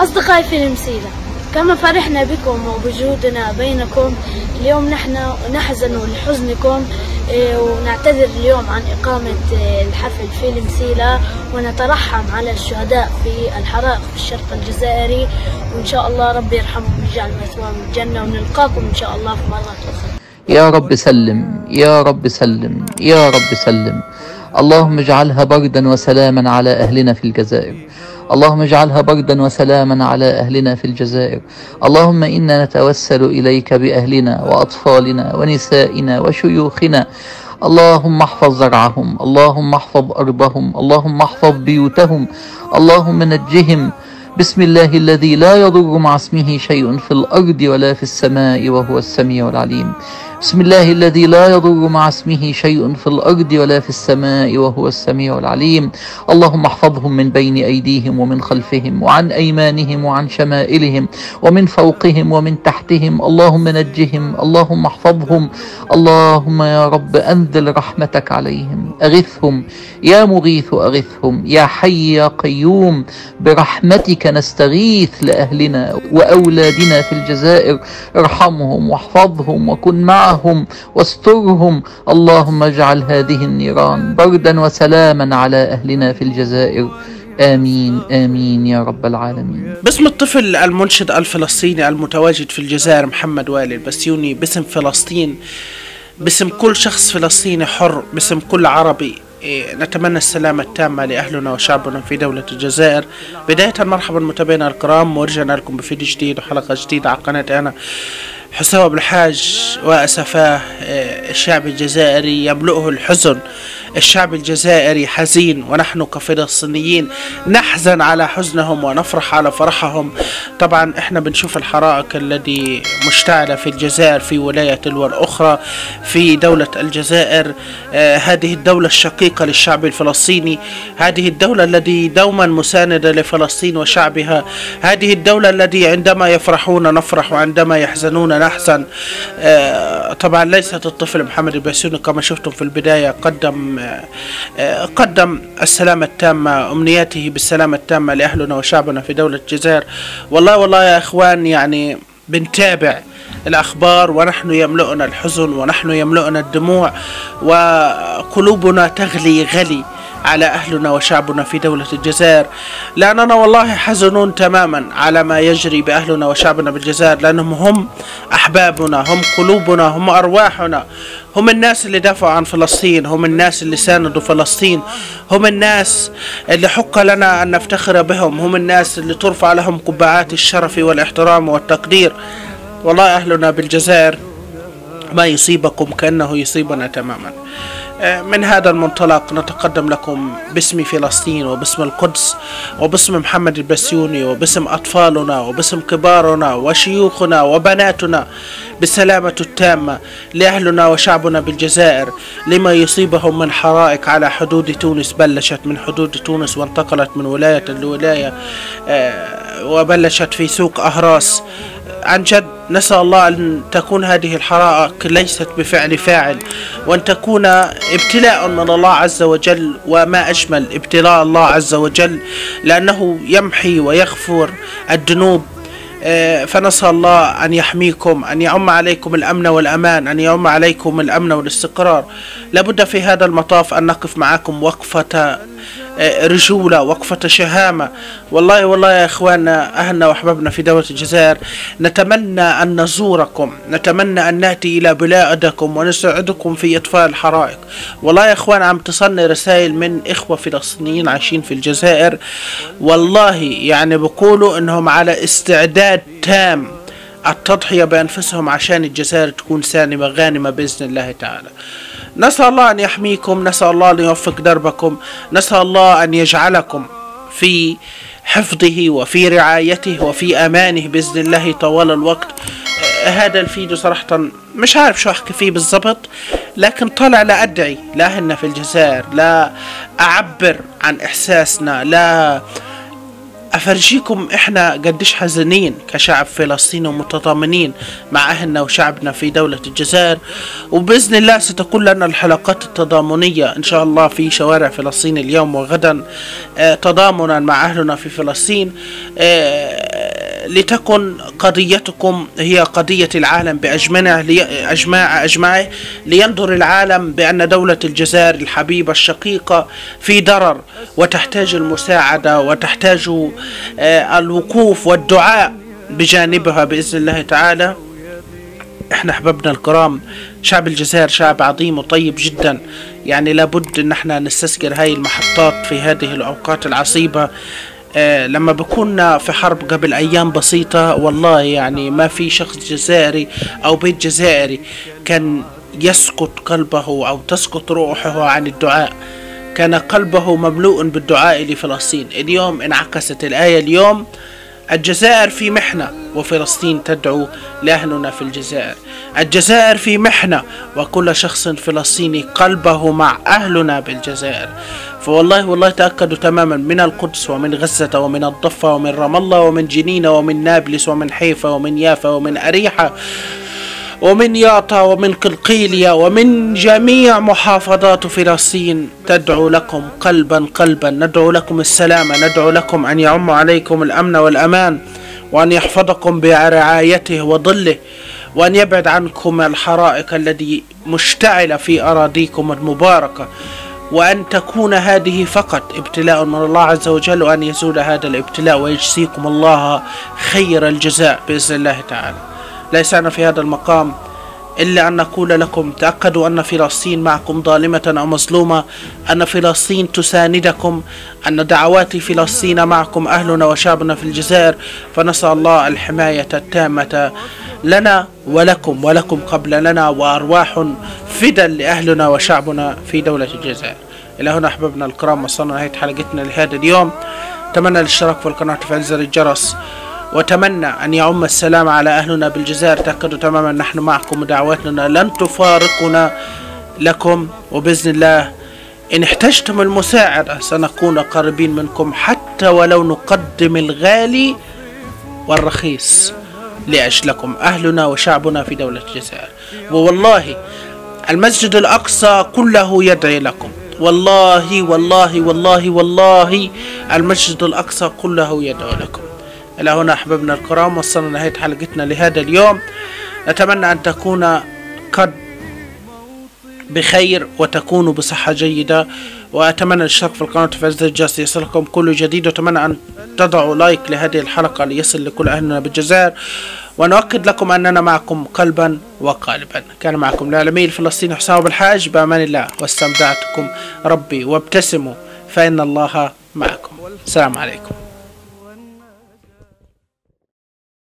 أصدقائي في المسيرة كما فرحنا بكم وبوجودنا بينكم اليوم نحن نحزن لحزنكم إيه، ونعتذر اليوم عن إقامة إيه، الحفل في المسيلة ونترحم على الشهداء في الحرائق في الشرق الجزائري وإن شاء الله ربي يرحمهم ويجعل مثواهم الجنة ونلقاكم إن شاء الله في مرات أخرى. يا رب سلم يا رب سلم يا رب سلم. اللهم اجعلها بردا وسلاما على أهلنا في الجزائر. اللهم اجعلها بردا وسلاما على أهلنا في الجزائر. اللهم إنا نتوسل إليك بأهلنا وأطفالنا ونسائنا وشيوخنا. اللهم احفظ زرعهم اللهم احفظ أرضهم اللهم احفظ بيوتهم. اللهم نجهم. بسم الله الذي لا يضر مع اسمه شيء في الأرض ولا في السماء وهو السميع العليم. بسم الله الذي لا يضر مع اسمه شيء في الأرض ولا في السماء وهو السميع العليم. اللهم احفظهم من بين أيديهم ومن خلفهم وعن أيمانهم وعن شمائلهم ومن فوقهم ومن تحتهم. اللهم نجهم اللهم احفظهم. اللهم يا رب أنزل رحمتك عليهم. أغثهم. يا مغيث أغثهم. يا حي يا قيوم. برحمتك نستغيث لأهلنا وأولادنا في الجزائر. ارحمهم واحفظهم وكن معهم. واسترهم. اللهم اجعل هذه النيران بردا وسلاما على أهلنا في الجزائر. آمين آمين يا رب العالمين. باسم الطفل المنشد الفلسطيني المتواجد في الجزائر محمد والي البسيوني باسم فلسطين باسم كل شخص فلسطيني حر باسم كل عربي إيه، نتمنى السلامة التامة لأهلنا وشعبنا في دولة الجزائر. بداية مرحبا متابعينا الكرام ورجعنا لكم بفيديو جديد وحلقة جديدة على قناة أنا. حسام الحاج وأسفاه إيه، الشعب الجزائري يملؤه الحزن. الشعب الجزائري حزين ونحن كفلسطينيين نحزن على حزنهم ونفرح على فرحهم. طبعا إحنا بنشوف الحرائق التي مشتعلة في الجزائر في ولاية تلو الأخرى في دولة الجزائر. آه هذه الدولة الشقيقة للشعب الفلسطيني هذه الدولة التي دوما مساندة لفلسطين وشعبها هذه الدولة التي عندما يفرحون نفرح وعندما يحزنون نحزن. آه طبعا ليست الطفل محمد الباسوني كما شفتم في البداية قدم آه، قدم السلامة التامة أمنياته بالسلامة التامة لأهلنا وشعبنا في دولة الجزائر. والله والله يا إخوان يعني بنتابع الأخبار ونحن يملؤنا الحزن ونحن يملؤنا الدموع وقلوبنا تغلي غلي. على أهلنا وشعبنا في دولة الجزائر. لأننا والله حزنون تماما على ما يجري بأهلنا وشعبنا بالجزائر. لأنهم هم أحبابنا هم قلوبنا هم أرواحنا هم الناس اللي دافعوا عن فلسطين هم الناس اللي ساندوا فلسطين هم الناس اللي حق لنا أن نفتخر بهم هم الناس اللي ترفع لهم قبعات الشرف والاحترام والتقدير. والله أهلنا بالجزائر ما يصيبكم كأنه يصيبنا تماما. من هذا المنطلق نتقدم لكم باسم فلسطين وباسم القدس وباسم محمد البسيوني وباسم أطفالنا وباسم كبارنا وشيوخنا وبناتنا بالسلامة التامة لأهلنا وشعبنا بالجزائر لما يصيبهم من حرائق على حدود تونس بلشت من حدود تونس وانتقلت من ولاية لولاية وبلشت في سوق أهراس. عن جد نسأل الله أن تكون هذه الحرائق ليست بفعل فاعل وأن تكون ابتلاء من الله عز وجل وما أجمل ابتلاء الله عز وجل لأنه يمحي ويغفر الذنوب. فنسأل الله أن يحميكم أن يعم عليكم الأمن والأمان أن يعم عليكم الأمن والاستقرار. لابد في هذا المطاف أن نقف معكم وقفة رجولة وقفة شهامة. والله والله يا إخواننا أهلنا وأحبابنا في دولة الجزائر نتمنى أن نزوركم نتمنى أن نأتي إلى بلادكم ونساعدكم في إطفاء الحرائق. والله يا إخوان عم تصلني رسائل من إخوة فلسطينيين عايشين في الجزائر. والله يعني بقولوا أنهم على استعداد تام التضحية بأنفسهم عشان الجزائر تكون سالمة غانمة بإذن الله تعالى. نسأل الله أن يحميكم نسأل الله أن يوفق دربكم نسأل الله أن يجعلكم في حفظه وفي رعايته وفي أمانه بإذن الله طوال الوقت. هذا الفيديو صراحة مش عارف شو أحكي فيه بالضبط لكن طلع لا أدعي لا هنا في الجزائر لا أعبر عن إحساسنا لا أفرجيكم إحنا قديش حزينين كشعب فلسطيني ومتضامنين مع أهلنا وشعبنا في دولة الجزائر. وبإذن الله ستكون لنا الحلقات التضامنية إن شاء الله في شوارع فلسطين اليوم وغدا آه تضامنا مع أهلنا في فلسطين. آه لتكن قضيتكم هي قضية العالم بأجمعه لي أجمع أجمعه لينظر العالم بأن دولة الجزائر الحبيبة الشقيقة في ضرر وتحتاج المساعدة وتحتاج آه، الوقوف والدعاء بجانبها بإذن الله تعالى. إحنا أحبابنا الكرام شعب الجزائر شعب عظيم وطيب جدا. يعني لابد إن إحنا نستذكر هاي المحطات في هذه الأوقات العصيبة. لما بكون في حرب قبل أيام بسيطة والله يعني ما في شخص جزائري أو بيت جزائري كان يسقط قلبه أو تسقط روحه عن الدعاء. كان قلبه مملوء بالدعاء لفلسطين. اليوم انعكست الآية اليوم. الجزائر في محنة وفلسطين تدعو لأهلنا في الجزائر. الجزائر في محنة وكل شخص فلسطيني قلبه مع أهلنا بالجزائر. فوالله والله تأكدوا تماما من القدس ومن غزة ومن الضفة ومن رام الله ومن جنين ومن نابلس ومن حيفا ومن يافا ومن أريحة ومن ياطا ومن قلقيلية ومن جميع محافظات فلسطين تدعو لكم قلبا قلبا ندعو لكم السلامة ندعو لكم أن يعم عليكم الأمن والأمان وأن يحفظكم برعايته وظله وأن يبعد عنكم الحرائق الذي مشتعلة في أراضيكم المباركة. وأن تكون هذه فقط ابتلاء من الله عز وجل وأن يزول هذا الابتلاء ويجزيكم الله خير الجزاء بإذن الله تعالى. ليس أنا في هذا المقام إلا أن نقول لكم تأكدوا أن فلسطين معكم ظالمة أو مظلومة أن فلسطين تساندكم أن دعوات فلسطين معكم أهلنا وشعبنا في الجزائر فنسأل الله الحماية التامة لنا ولكم ولكم قبل لنا وأرواح فدا لأهلنا وشعبنا في دولة الجزائر. إلى هنا أحبابنا الكرام وصلنا نهاية حلقتنا لهذا اليوم. أتمنى الاشتراك في القناة وتفعيل زر الجرس. وأتمنى أن يعم السلام على أهلنا بالجزائر. تأكدوا تماما نحن معكم ودعواتنا لن تفارقنا لكم. وبإذن الله إن احتجتم المساعدة سنكون قريبين منكم حتى ولو نقدم الغالي والرخيص لأجلكم أهلنا وشعبنا في دولة الجزائر. ووالله المسجد الأقصى كله يدعي لكم. والله والله والله والله المسجد الأقصى كله يدعو لكم. إلى هنا أحبابنا الكرام وصلنا نهاية حلقتنا لهذا اليوم. نتمنى أن تكون قد بخير وتكونوا بصحة جيدة. وأتمنى الاشتراك في القناة. وتفعيل زر الجرس ليصلكم كل جديد وأتمنى أن تضعوا لايك لهذه الحلقة ليصل لكل أهلنا بالجزائر. ونؤكد لكم أننا معكم قلبا وقالبا. كان معكم الإعلامي الفلسطيني حسام بالحاج بأمان الله. واستمتعتكم ربي. وابتسموا فإن الله معكم. السلام عليكم.